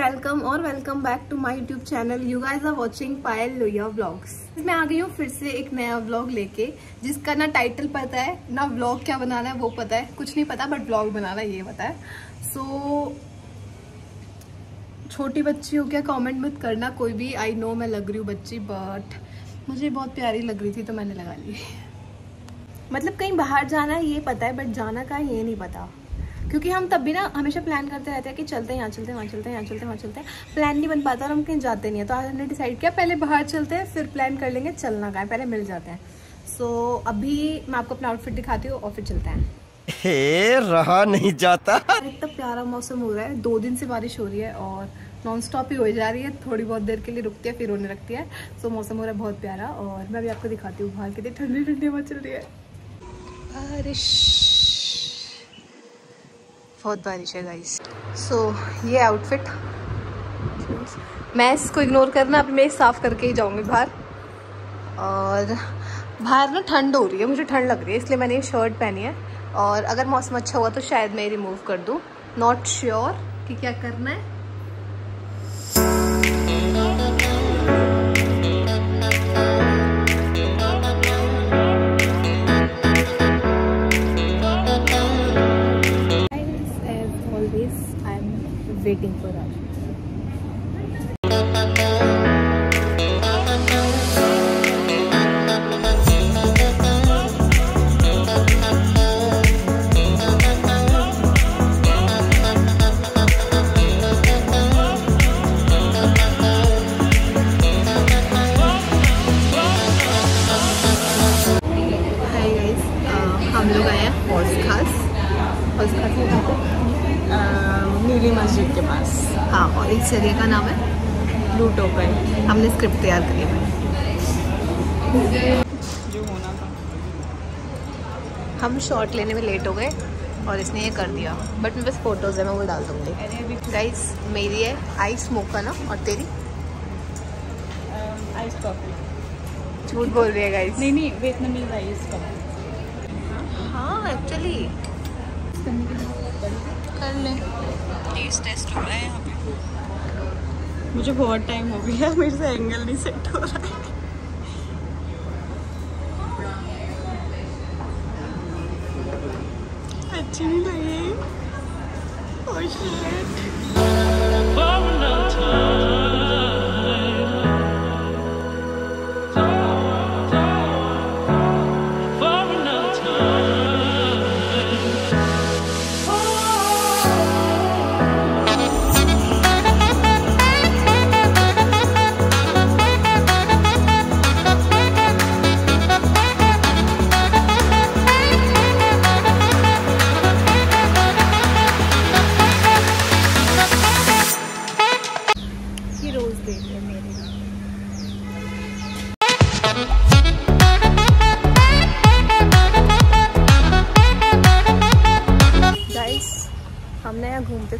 Welcome और welcome back to my YouTube channel you guys are watching Payal Lohiya vlogs मैं आ गई हूँ फिर से एक नया व्लॉग लेके जिसका ना टाइटल पता है ना व्लॉग क्या बनाना है वो पता है कुछ नहीं पता बट व्लॉग बनाना ये पता है। सो so, छोटी बच्ची हो क्या कॉमेंट मत करना कोई भी आई नो मैं लग रही हूँ बच्ची बट मुझे बहुत प्यारी लग रही थी तो मैंने लगा ली। मतलब कहीं बाहर जाना है ये पता है बट जाना का ये नहीं पता। क्योंकि हम तब भी ना हमेशा प्लान करते रहते हैं कि चलते हैं यहाँ चलते हैं वहाँ चलते हैं यहाँ चलते हैं वहाँ चलते हैं। प्लान नहीं बन पाता और हम कहीं जाते नहीं है। तो आज हमने डिसाइड किया पहले बाहर चलते हैं फिर प्लान कर लेंगे चलना का है? पहले मिल जाते हैं। सो so, अभी मैं आपको अपना आउटफिट दिखाती हूँ और फिर चलते हैं। हे रहा नहीं जाता। इतना प्यारा मौसम हो रहा है। दो दिन से बारिश हो रही है और नॉन स्टॉप ही हो जा रही है। थोड़ी बहुत देर के लिए रुकती है फिर होने लगती है। सो so, मौसम हो रहा है बहुत प्यारा और मैं भी आपको दिखाती हूँ। बाहर कितनी ठंडी ठंडी हवा चल रही है। बारिश। बहुत बारिश है गाइस सो so, ये आउटफिट मैं इसको इग्नोर करना अभी मैं साफ़ करके ही जाऊँगी बाहर. और बाहर ना ठंड हो रही है मुझे ठंड लग रही है इसलिए मैंने ये शर्ट पहनी है. और अगर मौसम अच्छा हुआ तो शायद मैं रिमूव कर दूँ. नॉट श्योर कि क्या करना है. waiting for us. हम लोग आए हैं हौस खास हौस खास नीली मस्जिद के पास। हाँ और इस जगह का नाम है? ब्लू टोकन हमने स्क्रिप्ट तैयार करी है। जो होना था। हम शॉट लेने में लेट हो गए और इसने ये कर दिया। बट मेरे पास फ़ोटोज़ है मैं वो डाल दूँगी। गाइस मेरी है आइस मोका ना और तेरी? Ice coffee. झूठ बोल रही है गाइस नहीं नहीं वियतनामीज आइस कॉफ़ी। हाँ एक्चुअली कर ले। टेस्ट टेस्ट हो रहा है यहाँ पे। मुझे बहुत टाइम हो गया मेरे से एंगल नहीं सेट हो रहा है। अच्छी नहीं लगी।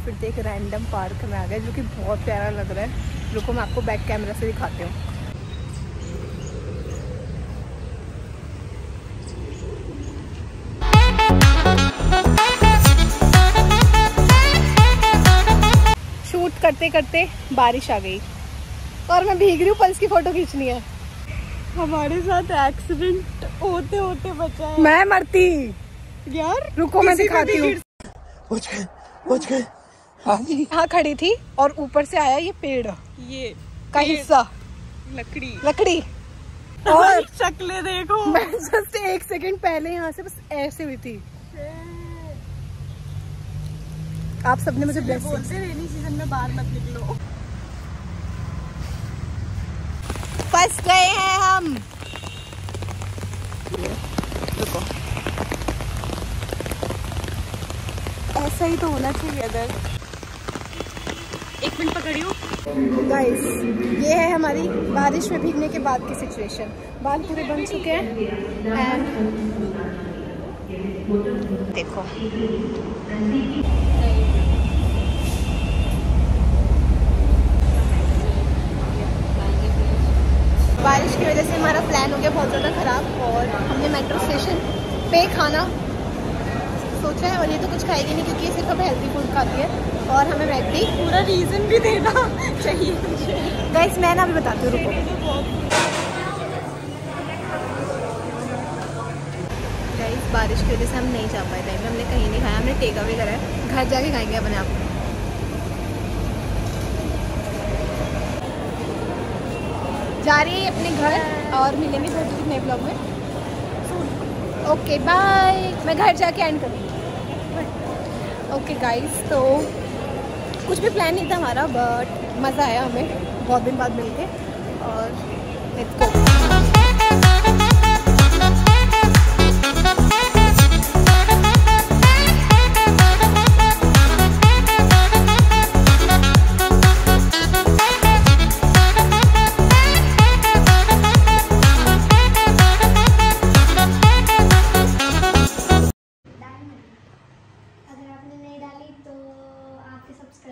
फिरते एक रैंडम पार्क में आ गए जो कि बहुत प्यारा लग रहा है। रुको मैं आपको बैक कैमरा से दिखाती हूँ। शूट करते करते बारिश आ गई। और मैं भीग रही हूँ पल्स की फ़ोटो खींचनी है। हमारे साथ एक्सीडेंट होते होते बचा है। मैं मरती। यार रुको मैं दिखाती हूँ। गए हाँ खड़ी थी और ऊपर से आया ये पेड़। ये का हिस्सा। लकड़ी। लकड़ी। और शक्लें देखो। मैं जस्ट एक सेकंड पहले यहाँ से बस ऐसे हुई थी। आप सबने मुझे बोलते रेनी सीज़न में बाहर मत निकलो। फंस गए हैं हम। रुको। ऐसा ही तो होना चाहिए अगर। एक मिनट पकड़ियो। गाइस ये है हमारी बारिश में भीगने के बाद की सिचुएशन बाल पूरे बन चुके हैं एंड देखो। बारिश की वजह से हमारा प्लान हो गया बहुत ज़्यादा ख़राब और हमने मेट्रो स्टेशन पे खाना सोचा है और ये तो कुछ खाएगी नहीं क्योंकि ये सिर्फ़ अब हेल्दी फ़ूड खाती है। और हमें मैकडी पूरा रीजन भी देना चाहिए। गाइस मैं ना अभी बताती हूँ, रुको। गाइस बारिश की वजह से हम नहीं जा पाए टाइम हमने कहीं नहीं खाया, हमने टेक अवे करा है। घर जाके खाएँगे अपने आप। जा रही है अपने घर और मिलेंगे फिर किसी नए ब्लॉग में। ओके बाय मैं घर जाके एंड करूँगी। ओके गाइस तो कुछ भी प्लान नहीं था हमारा बट मज़ा आया हमें, बहुत दिन बाद मिलके और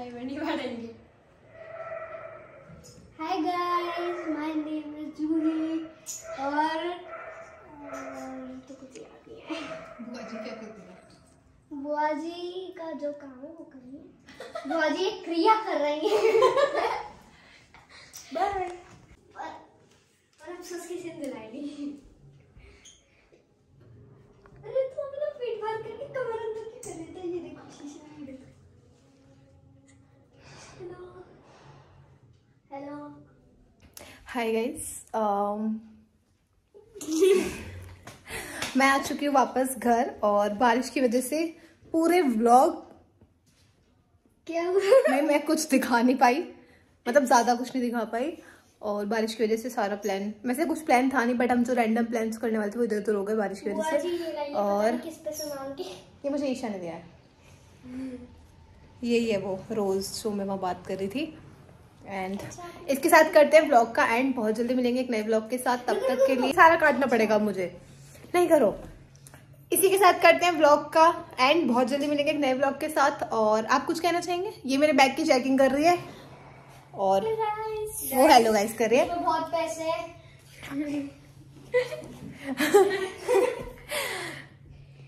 सब्सक्राइबर नहीं बढ़ेंगे hi guys my name is Juhi और तो कुछ याद नहीं है बुआ जी का जो काम है वो करिए बुआ जी एक क्रिया कर रही है। बाय और और अफसोस किसी ने दिलाई अरे तू अपना पेट बाहर करके कमर अंदर क्यों कर लेता है ये देखो शीशे में देखो हेलो हेलो हाय गाइस मैं आ चुकी हूँ वापस घर और बारिश की वजह से पूरे व्लॉग क्या में मैं कुछ दिखा नहीं पाई। मतलब ज़्यादा कुछ नहीं दिखा पाई। और बारिश की वजह से सारा प्लान वैसे कुछ प्लान था नहीं बट हम जो रैंडम प्लान्स करने वाले थे वो इधर उधर हो गए बारिश की वजह से। और ये मुझे ईशा ने दिया है। यही है वो रोज़ जो मैं वहाँ बात कर रही थी। एंड इसके साथ करते हैं ब्लॉग का एंड बहुत जल्दी मिलेंगे एक नए ब्लॉग के साथ. तब तक के लिए सारा काटना पड़ेगा मुझे. नहीं करो. इसी के साथ करते हैं ब्लॉग का एंड बहुत जल्दी मिलेंगे एक नए ब्लॉग के साथ. और आप कुछ कहना चाहेंगे? ये मेरे बैग की चेकिंग कर रही है. और वो हेलो गाइस कर रही है. इसमें बहुत पैसे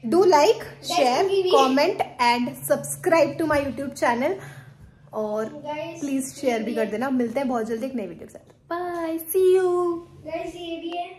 do like share give me- comment and subscribe to my YouTube channel और प्लीज़ शेयर भी कर देना। मिलते हैं बहुत जल्दी एक नई वीडियो के साथ। बाय सी यू ये भी है।